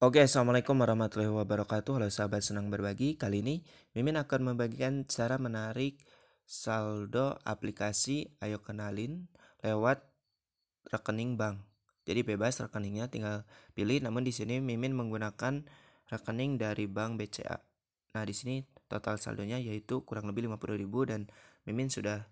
Oke, Assalamualaikum warahmatullahi wabarakatuh. Halo sahabat senang berbagi. Kali ini Mimin akan membagikan cara menarik saldo aplikasi Ayo Kenalin lewat rekening bank. Jadi bebas rekeningnya tinggal pilih. Namun di sini Mimin menggunakan rekening dari bank BCA. Nah, di sini total saldonya yaitu kurang lebih 50.000 dan Mimin sudah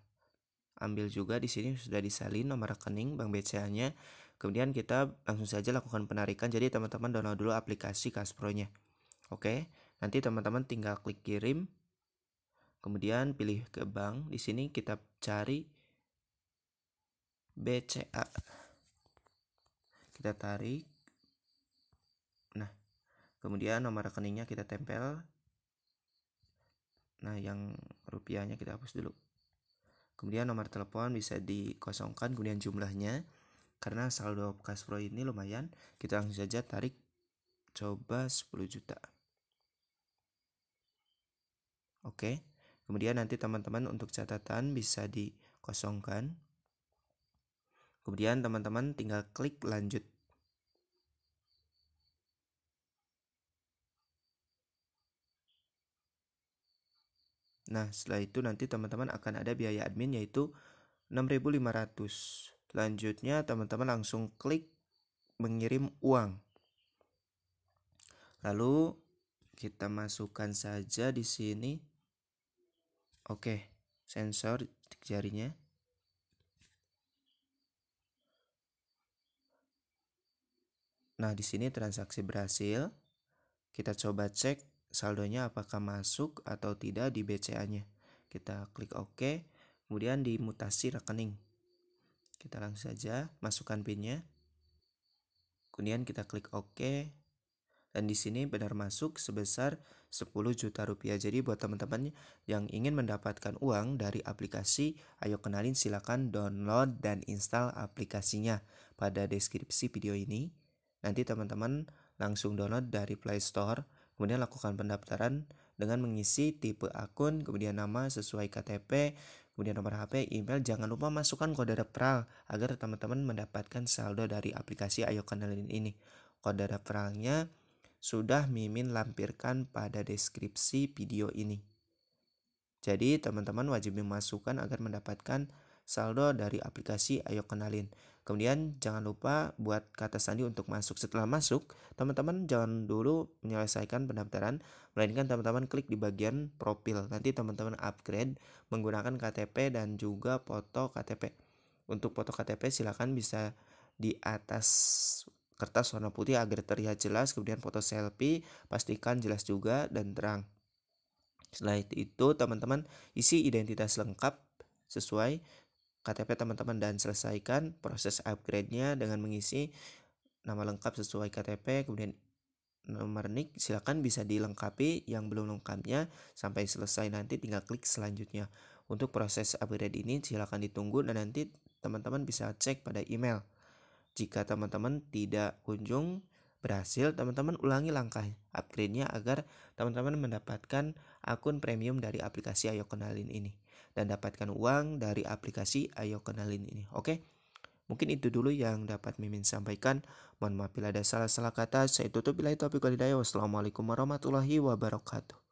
ambil juga di sini sudah disalin nomor rekening bank BCA-nya Kemudian kita langsung saja lakukan penarikan. Jadi teman-teman download dulu aplikasi Kaspronya. Oke, nanti teman-teman tinggal klik kirim. Kemudian pilih ke bank. Di sini kita cari BCA. Kita tarik. Nah, kemudian nomor rekeningnya kita tempel. Nah, yang rupiahnya kita hapus dulu. Kemudian nomor telepon bisa dikosongkan, kemudian jumlahnya karena saldo cash flow ini lumayan kita langsung saja tarik coba 10 juta. Oke kemudian nanti teman-teman untuk catatan bisa dikosongkan. Kemudian teman-teman tinggal klik lanjut. Nah, setelah itu nanti teman-teman akan ada biaya admin yaitu 6500 Selanjutnya teman-teman langsung klik mengirim uang. Lalu kita masukkan saja di sini. Oke, sensor jarinya. Nah, di sini transaksi berhasil. Kita coba cek saldonya apakah masuk atau tidak di BCA-nya. Kita klik OK, kemudian di mutasi rekening. Kita langsung saja masukkan pinnya. Kemudian kita klik OK. Dan di sini benar masuk sebesar 10 juta rupiah. Jadi buat teman-teman yang ingin mendapatkan uang dari aplikasi, ayo kenalin silakan download dan install aplikasinya pada deskripsi video ini. Nanti teman-teman langsung download dari Play Store, kemudian lakukan pendaftaran dengan mengisi tipe akun, kemudian nama sesuai KTP, kemudian nomor HP, email, jangan lupa masukkan kode referral agar teman-teman mendapatkan saldo dari aplikasi Ayo Kenalin ini. Kode referralnya sudah Mimin lampirkan pada deskripsi video ini. Jadi teman-teman wajib memasukkan agar mendapatkan saldo dari aplikasi Ayo Kenalin. Kemudian jangan lupa buat kata sandi untuk masuk. Setelah masuk, teman-teman jangan dulu menyelesaikan pendaftaran, melainkan teman-teman klik di bagian profil. Nanti teman-teman upgrade menggunakan KTP dan juga foto KTP. Untuk foto KTP silakan bisa di atas kertas warna putih agar terlihat jelas, kemudian foto selfie pastikan jelas juga dan terang. Setelah itu teman-teman isi identitas lengkap sesuai KTP teman-teman dan selesaikan proses upgrade-nya dengan mengisi nama lengkap sesuai KTP, kemudian nomor NIK silakan bisa dilengkapi yang belum lengkapnya sampai selesai nanti tinggal klik selanjutnya. Untuk proses upgrade ini silakan ditunggu dan nanti teman-teman bisa cek pada email. Jika teman-teman tidak kunjung berhasil, teman-teman ulangi langkah upgrade-nya agar teman-teman mendapatkan akun premium dari aplikasi Ayo Kenalin ini dan dapatkan uang dari aplikasi Ayo Kenalin ini. Oke? Mungkin itu dulu yang dapat Mimin sampaikan. Mohon maaf bila ada salah-salah kata. Saya tutup bila itu Wassalamualaikum warahmatullahi wabarakatuh.